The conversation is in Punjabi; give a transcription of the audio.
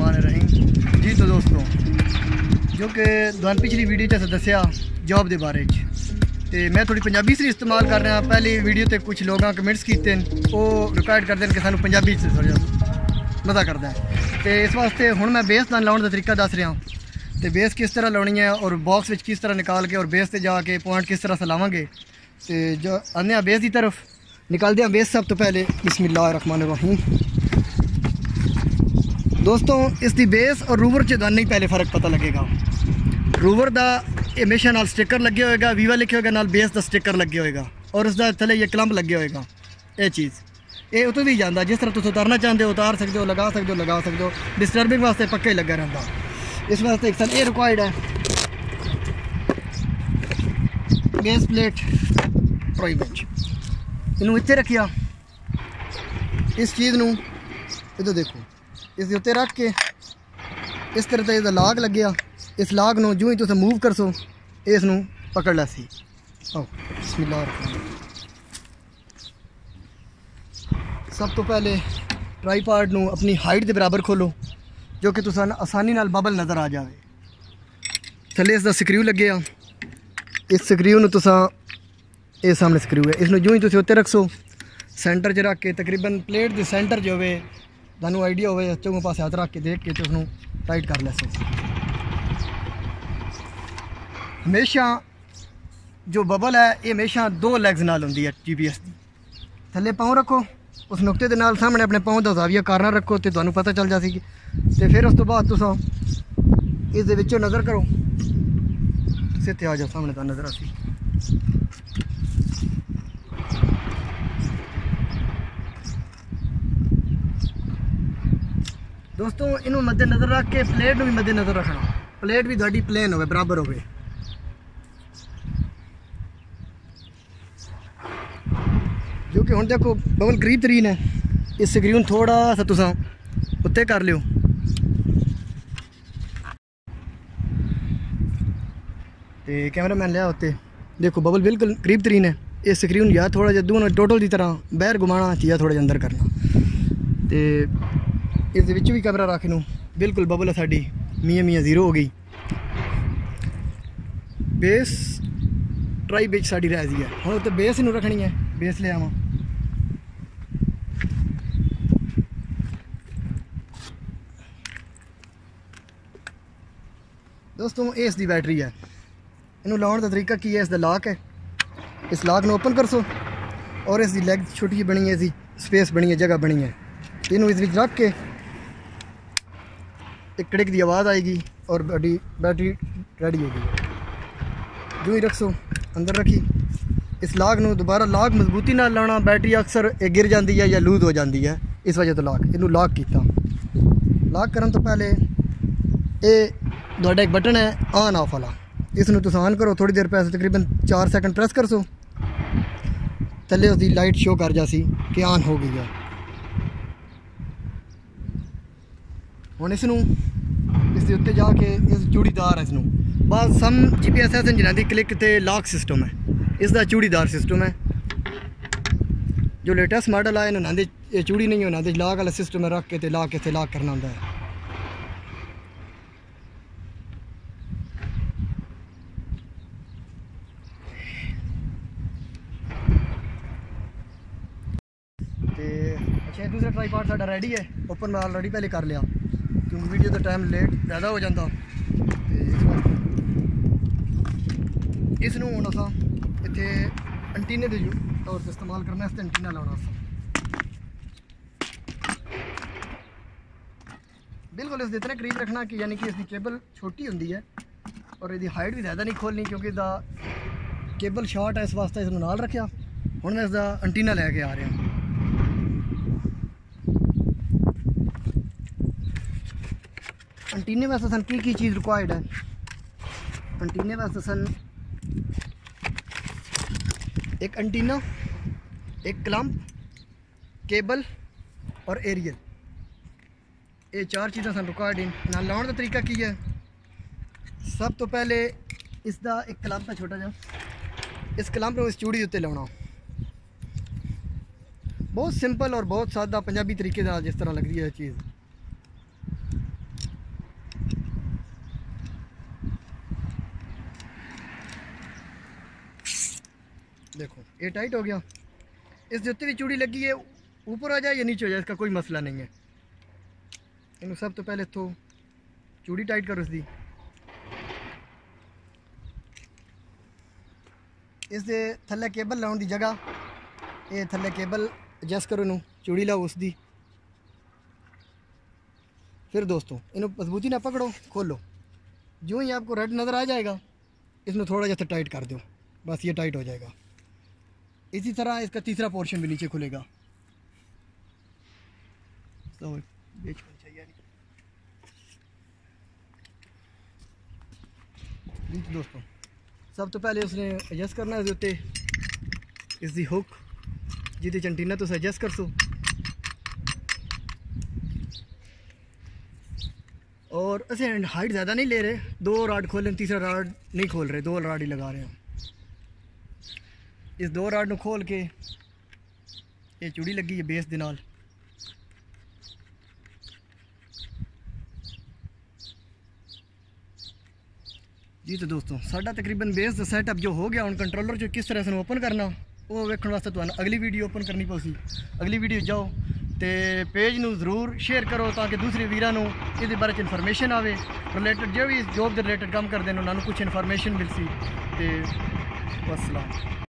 रहमान रहीम जी तो दोस्तों ਜੋ ਕਿ ਦਾਨ ਪਿਛਲੀ ਵੀਡੀਓ 'ਚ ਅਸੀਂ ਦੱਸਿਆ ਜੌਬ ਦੇ ਬਾਰੇ 'ਚ। ਤੇ ਮੈਂ ਥੋੜੀ ਪੰਜਾਬੀ ਸਰੀ ਇਸਤੇਮਾਲ ਕਰ ਰਿਹਾ, ਪਹਿਲੀ ਵੀਡੀਓ ਤੇ ਕੁਝ ਲੋਕਾਂ ਕਮੈਂਟਸ ਕੀਤੇ ਨੇ, ਉਹ ਰਿਕਾਰਡ ਕਰਦੇ ਨੇ ਕਿ ਸਾਨੂੰ ਪੰਜਾਬੀ 'ਚ ਥੋੜਾ ਮਜ਼ਾ ਕਰਦਾ ਤੇ ਇਸ ਵਾਸਤੇ ਹੁਣ ਮੈਂ ਬੇਸ ਦਾ ਲਾਉਣ ਦਾ ਤਰੀਕਾ ਦੱਸ ਰਿਹਾ ਤੇ ਬੇਸ ਕਿਸ ਤਰ੍ਹਾਂ ਲਾਉਣੀ ਹੈ ਔਰ ਬਾਕਸ ਵਿੱਚ ਕਿਸ ਤਰ੍ਹਾਂ ਨਿਕਾਲ ਕੇ ਔਰ ਬੇਸ ਤੇ ਜਾ ਕੇ ਪੁਆਇੰਟ ਕਿਸ ਤਰ੍ਹਾਂ ਸਲਾਵਾਂਗੇ। ਤੇ ਜੋ ਅੰਨੇ ਬੇਸ ਦੀ ਤਰਫ। ਨਿਕਾਲਦੇ ਹਾਂ ਬੇਸ ਸਭ ਤੋਂ ਪਹਿਲੇ। ਬismillahir rahmanir rahim ਦੋਸਤੋ ਇਸ ਦੀ ਬੇਸ ਔਰ ਰੂਵਰ ਚ ਦੋਨੇ ਹੀ ਪਹਿਲੇ ਫ਼ਰਕ ਪਤਾ ਲੱਗੇਗਾ। ਰੂਵਰ ਦਾ ਹਮੇਸ਼ਾ ਨਾਲ ਸਟicker ਲੱਗਿਆ ਹੋਏਗਾ ਵੀਵਾ ਲਿਖਿਆ ਹੋਏਗਾ, ਨਾਲ ਬੇਸ ਦਾ ਸਟicker ਲੱਗਿਆ ਹੋਏਗਾ ਔਰ ਉਸ ਦਾ ਥੱਲੇ ਇਹ ਕਲੰਪ ਲੱਗਿਆ ਹੋਏਗਾ। ਇਹ ਚੀਜ਼। ਇਹ ਉਤੋਂ ਵੀ ਜਾਂਦਾ, ਜਿਸ ਤਰ੍ਹਾਂ ਤੁਸੀਂ ਉਤਾਰਨਾ ਚਾਹੁੰਦੇ ਹੋ, ਉਤਾਰ ਸਕਦੇ ਹੋ, ਲਗਾ ਸਕਦੇ ਹੋ, ਲਗਾ ਸਕਦੇ ਹੋ ਡਿਸਟਰਬਿੰਗ ਵਾਸਤੇ ਪੱਕਾ ਹੀ ਲੱਗਾ ਰਹਿੰਦਾ। ਇਸ ਵਾਸਤੇ ਇੱਕ ਸਾਲ ਇਹ ਰਿਕੁਆਇਰਡ ਹੈ। ਬੇਸ ਪਲੇਟ ਟ੍ਰੋਈ ਬੈਂਚ ਇਹਨੂੰ ਇੱਥੇ ਰੱਖਿਆ। ਇਸ ਚੀਜ਼ ਨੂੰ ਇਧਰ ਦੇਖੋ। ਇਸ ਦੇ ਉੱਤੇ ਰੱਖ ਕੇ ਇਸ ਤਰ੍ਹਾਂ ਦਾ ਇਹਦਾ ਲਾਗ ਲੱਗਿਆ। ਇਸ ਲਾਗ ਨੂੰ ਜਿਉਂ ਹੀ ਤੁਸੀਂ ਮੂਵ ਕਰਸੋ, ਇਸ ਨੂੰ ਪਕੜ ਲੈ ਸੀ। ਆਓ ਬismillah ਸਭ ਤੋਂ ਪਹਿਲੇ ਟ੍ਰਾਈਪਾਡ ਨੂੰ ਆਪਣੀ ਹਾਈਟ ਦੇ ਬਰਾਬਰ ਖੋਲੋ ਜੋ ਕਿ ਤੁਹਾਨੂੰ ਆਸਾਨੀ ਨਾਲ ਬਬਲ ਨਜ਼ਰ ਆ ਜਾਵੇ। ਥੱਲੇ ਇਸ ਦਾ ਸਕਰੂ ਲੱਗਿਆ। ਇਸ ਸਕਰੂ ਨੂੰ ਤੁਸੀਂ ਇਹ ਸਾਹਮਣੇ ਸਕਰੂ ਹੈ। ਇਸ ਨੂੰ ਜਿਉਂ ਹੀ ਤੁਸੀਂ ਉੱਤੇ ਰੱਖੋ ਸੈਂਟਰ 'ਚ ਰੱਖ ਕੇ ਤਕਰੀਬਨ ਪਲੇਟ ਦੇ ਸੈਂਟਰ ਜੋ ਹੋਵੇ ਤੁਹਾਨੂੰ ਆਈਡੀਆ ਹੋਵੇ ਬੱਚੋਂ ਨੂੰ ਪਾਸੇ ਹੱਥ ਰੱਖ ਕੇ ਦੇਖ ਕੇ ਤੇ ਉਸਨੂੰ ਟਾਈਟ ਕਰ ਲੈ ਸੋ ਹਮੇਸ਼ਾ ਜੋ ਬਬਲ ਹੈ, ਇਹ ਹਮੇਸ਼ਾ ਦੋ ਲੈਗਸ ਨਾਲ ਹੁੰਦੀ ਹੈ ਜੀਪੀਐਸ ਦੀ। ਥੱਲੇ ਪਾਉਂ ਰੱਖੋ, ਉਸ ਨੁਕਤੇ ਦੇ ਨਾਲ ਸਾਹਮਣੇ ਆਪਣੇ ਪਾਉਂ ਦਾ ਜ਼ਾਵੀਆ ਕਰਨਾ ਰੱਖੋ ਤੇ ਤੁਹਾਨੂੰ ਪਤਾ ਚੱਲ ਜਾ ਜਾਸੀ ਤੇ ਫਿਰ ਉਸ ਤੋਂ ਬਾਅਦ ਤੁਸੀਂ ਇਸ ਦੇ ਵਿੱਚੋਂ ਨਜ਼ਰ ਕਰੋ। ਤੁਸੀਂ ਇੱਥੇ ਆ ਜਾਓ, ਸਾਹਮਣੇ ਤਾਂ ਨਜ਼ਰ ਆਸੀ ਦੋਸਤੋ, ਇਹਨੂੰ ਮੱਦੇ ਨਜ਼ਰ ਰੱਖ ਕੇ ਪਲੇਟ ਨੂੰ ਵੀ ਮੱਦੇ ਨਜ਼ਰ ਰੱਖਣਾ। ਪਲੇਟ ਵੀ ਤੁਹਾਡੀ ਪਲੇਨ ਹੋਵੇ, ਬਰਾਬਰ ਹੋਵੇ। ਜੋ ਕਿ ਹੁਣ ਦੇਖੋ, ਬਬਲ ਗਰੀਬ ਤਰੀਨ ਹੈ। ਇਸ ਸਕਰੀਨ ਥੋੜਾ ਸਾ ਤੁਸੀਂ ਉੱਤੇ ਕਰ ਲਿਓ। ਤੇ ਕੈਮਰਾਮੈਨ ਲਿਆ ਉੱਤੇ। ਦੇਖੋ, ਬਬਲ ਬਿਲਕੁਲ ਕਰੀਬ ਤਰੀਨ ਹੈ। ਇਹ ਸਕਰੀਨ ਯਾ ਥੋੜਾ ਜਿਹਾ ਦੂਨ ਟੋਟਲ ਦੀ ਤਰ੍ਹਾਂ ਬਾਹਰ ਘੁਮਾਣਾ ਚਾਹੀਦਾ ਥੋੜਾ ਜਿਹਾ ਅੰਦਰ ਕਰਨਾ। ਤੇ ਇਸ ਦੇ ਵਿੱਚ ਵੀ ਕੈਮਰਾ ਰੱਖ ਨੂੰ। ਬਿਲਕੁਲ ਬਬਲ ਹੈ ਸਾਡੀ। ਮੀਆਂ ਮੀਆਂ ਜ਼ੀਰੋ ਹੋ ਗਈ। ਬੇਸ ਟਰਾਈ ਵਿੱਚ ਸਾਡੀ ਰਹਿ ਗਈ ਹੈ ਹੁਣ ਉੱਤੇ ਬੇਸ ਨੂੰ ਰੱਖਣੀ ਹੈ ਬੇਸ ਲੈ ਆਵਾਂ। ਦੋਸਤੋ, ਇਸ ਦੀ ਬੈਟਰੀ ਹੈ ਇਹਨੂੰ ਲਾਉਣ ਦਾ ਤਰੀਕਾ ਕੀ ਹੈ ਇਸ ਦਾ ਲਾਕ ਹੈ ਇਸ ਲਾਕ ਨੂੰ ਓਪਨ ਕਰਸੋ। ਔਰ ਇਸ ਦੀ ਲੈਗ ਛੋਟੀ ਜਿਹੀ ਬਣੀ ਹੈ ਇਸ ਸਪੇਸ ਬਣੀ ਹੈ ਜਗ੍ਹਾ ਬਣੀ ਹੈ ਇਹਨੂੰ ਇਸ ਵਿੱਚ ਰੱਖ ਕੇ एक क्लिक की आवाज़ आएगी और बैटरी बैटरी रेडी होगी जो ही रखसो अंदर रखी इस लाग ਨੂੰ ਦੁਬਾਰਾ ਲਾਗ ਮਜ਼ਬੂਤੀ ਨਾਲ ਲਾਣਾ ਬੈਟਰੀ ਅਕਸਰ ਇਹ ਗਿਰ ਜਾਂਦੀ ਹੈ ਜਾਂ ਲੂਜ਼ ਹੋ ਜਾਂਦੀ ਹੈ ਇਸ ਵਜ੍ਹਾ ਤੋਂ ਲਾਗ ਇਹਨੂੰ ਲਾਗ ਕੀਤਾ ਲਾਗ ਕਰਨ ਤੋਂ ਪਹਿਲੇ ਇਹ ਤੁਹਾਡਾ ਇੱਕ ਬਟਨ ਹੈ ਆਨ ਆਫ ਵਾਲਾ ਇਸ ਨੂੰ ਤੁਸੀਂ ਆਨ ਕਰੋ ਥੋੜੀ ਦੇਰ ਪੈਸੇ ਤਕਰੀਬਨ 4 ਸੈਕਿੰਡ ਪ੍ਰੈਸ ਕਰਸੋ ਥੱਲੇ ਉਸਦੀ ਲਾਈਟ ਸ਼ੋ ਕਰ ਜਾਸੀ ਕਿ ਆਨ ਹੋ ਗਈ ਹੈ ਹੁਣ ਇਸ ਨੂੰ ਇਸ ਦੇ ਉੱਤੇ ਜਾ ਕੇ ਇਸ ਚੂੜੀਦਾਰ ਇਸ ਨੂੰ ਬਸ ਸਮ ਜੀਪੀਐਸ ਇੰਜਨਾਂ ਦੀ ਕਲਿੱਕ ਤੇ ਲਾਕ ਸਿਸਟਮ ਹੈ। ਇਸ ਦਾ ਚੂੜੀਦਾਰ ਸਿਸਟਮ ਹੈ। ਜੋ ਲੇਟੈਸਟ ਮਾਡਲ ਆਇਆ ਉਹਨਾਂ ਦੇ ਇਹ ਚੂੜੀ ਨਹੀਂ, ਉਹਨਾਂ ਦੇ ਲਾਕ ਵਾਲਾ ਸਿਸਟਮ ਰੱਖ ਕੇ ਤੇ ਲਾ ਕੇ ਤੇ ਲਾਕ ਕਰਨਾ ਹੁੰਦਾ ਹੈ। ਤੇ ਅੱਛਾ ਦੂਸਰਾ ਟ੍ਰਾਈਪੋਡ ਸਾਡਾ ਰੈਡੀ ਹੈ। ਓਪਨ ਮੈਂ ਆਲਰੇਡੀ ਪਹਿਲੇ ਕਰ ਲਿਆ। ਕਿਉਂਕਿ ਵੀਡੀਓ ਦਾ ਟਾਈਮ ਲੇਟ ਜ਼ਿਆਦਾ ਹੋ ਜਾਂਦਾ। ਤੇ ਇਸ ਨੂੰ ਹੁਣ ਅਸਾਂ ਇੱਥੇ ਐਂਟੀਨੇ ਦੇ ਤੌਰ ਤੇ ਇਸਤੇਮਾਲ ਕਰਨਾ, ਇਸ ਤੇ ਐਂਟੀਨਾ ਲਾਉਣਾ ਅਸਾਂ ਬਿਲਕੁਲ ਇਸ ਦੇ ਇਤਨੇ ਕਰੀਬ ਰੱਖਣਾ ਕਿ ਯਾਨੀ ਕਿ ਇਸ ਦੀ ਕੇਬਲ ਛੋਟੀ ਹੁੰਦੀ ਹੈ ਔਰ ਇਹਦੀ ਹਾਈਟ ਵੀ ਜ਼ਿਆਦਾ ਨਹੀਂ ਖੋਲਣੀ ਕਿਉਂਕਿ ਦਾ ਕੇਬਲ ਸ਼ਾਰਟ ਹੈ, ਇਸ ਵਾਸਤੇ ਇਸ ਨੂੰ ਨਾਲ ਰੱਖਿਆ। ਹੁਣ ਮੈਂ ਇਸ ਦਾ ਐਂਟੀਨਾ ਲੈ ਕੇ ਆ ਰਿਹਾ। ਅੰਟੀਨੇ ਵਾਸਤੇ ਸਾਨੂੰ ਕੀ ਕੀ ਚੀਜ਼ ਰਿਕੁਆਇਰਡ ਹੈ? ਅੰਟੀਨੇ ਵਾਸਤੇ ਸਾਨੂੰ ਇੱਕ ਅੰਟੀਨਾ ਇੱਕ ਕਲੰਪ, ਕੇਬਲ ਔਰ ਏਰੀਅਲ। ਇਹ ਚਾਰ ਚੀਜ਼ਾਂ ਸਾਨੂੰ ਰਿਕੁਆਇਰਡ ਹਨ ਨਾਲ ਲਾਉਣ ਦਾ ਤਰੀਕਾ ਕੀ ਹੈ? ਸਭ ਤੋਂ ਪਹਿਲੇ ਇਸ ਦਾ ਇੱਕ ਕਲੰਪ ਹੈ ਛੋਟਾ ਜਿਹਾ। ਇਸ ਕਲੰਪ ਨੂੰ ਇਸ ਚੂੜੀ ਉੱਤੇ ਲਾਉਣਾ। ਬਹੁਤ ਸਿੰਪਲ ਔਰ ਬਹੁਤ ਸਾਦਾ ਪੰਜਾਬੀ ਤਰੀਕੇ ਨਾਲ ਜਿਸ ਤਰ੍ਹਾਂ ਲੱਗਦੀ ਹੈ ਇਹ ਚੀਜ਼। देखो ये टाइट हो गया इस जूते की चूड़ी लगी है ऊपर आ जाए या नीचे हो जाए इसका कोई मसला नहीं है ਇਹਨੂੰ ਸਭ ਤੋਂ ਪਹਿਲੇ ਇੱਥੋਂ ਚੂੜੀ ਟਾਈਟ ਕਰੋ ਇਸਦੀ ਇਸ ਦੇ ਥੱਲੇ ਕੇਬਲ ਲਾਉਣ ਦੀ ਜਗ੍ਹਾ ਇਹ ਥੱਲੇ ਕੇਬਲ ਐਡਜਸਟ ਕਰੋ ਇਹਨੂੰ ਚੂੜੀ ਲਾਓ ਉਸ ਦੀ फिर दोस्तों इन्हें मजबूती ना पकड़ो खोलो जो ही आपको रेड नज़र आ जाएगा इसमें थोड़ा जैसा टाइट कर दो बस ये टाइट हो जाएगा इसी तरह इसका तीसरा पोर्शन भी नीचे खुलेगा। तो। जी दोस्तों, सब तो पहले उसने एडजस्ट करना है उत्ते। इसकी हुक जिहदे च एंटीना तुस एडजस्ट कर सो। और ऐसे हाइट ज़्यादा नहीं ले रहे, दो राड खोलें तीसरा राड नहीं खोल रहे, दो राड ही लगा रहे हैं। ਇਸ ਦੋ ਰਾਡ ਨੂੰ ਖੋਲ ਕੇ ਇਹ ਚੂੜੀ ਲੱਗੀ ਹੈ ਬੇਸ ਦੇ ਨਾਲ। ਜੀ ਤਾਂ ਦੋਸਤੋ, ਸਾਡਾ ਤਕਰੀਬਨ ਬੇਸ ਦਾ ਸੈਟਅਪ ਜੋ ਹੋ ਗਿਆ, ਹੁਣ ਕੰਟਰੋਲਰ ਚੋਂ ਕਿਸ ਤਰ੍ਹਾਂ ਇਸਨੂੰ ਓਪਨ ਕਰਨਾ, ਉਹ ਵੇਖਣ ਵਾਸਤੇ ਤੁਹਾਨੂੰ ਅਗਲੀ ਵੀਡੀਓ ਓਪਨ ਕਰਨੀ ਪਊਗੀ ਅਗਲੀ ਵੀਡੀਓ ਜਾਓ ਤੇ ਪੇਜ ਨੂੰ ਜ਼ਰੂਰ ਸ਼ੇਅਰ ਕਰੋ ਤਾਂ ਕਿ ਦੂਸਰੇ ਵੀਰਾਂ ਨੂੰ ਇਹਦੇ ਬਾਰੇ ਚ ਇਨਫੋਰਮੇਸ਼ਨ ਆਵੇ। ਰਿਲੇਟਡ ਜੋ ਵੀ ਜੋਬ ਦੇ ਰਿਲੇਟਡ ਕੰਮ ਕਰਦੇ ਨੇ, ਉਹਨਾਂ ਨੂੰ ਕੁਝ ਇਨਫੋਰਮੇਸ਼ਨ ਮਿਲ ਸੀ। ਤੇ ਵਸਲਾਮ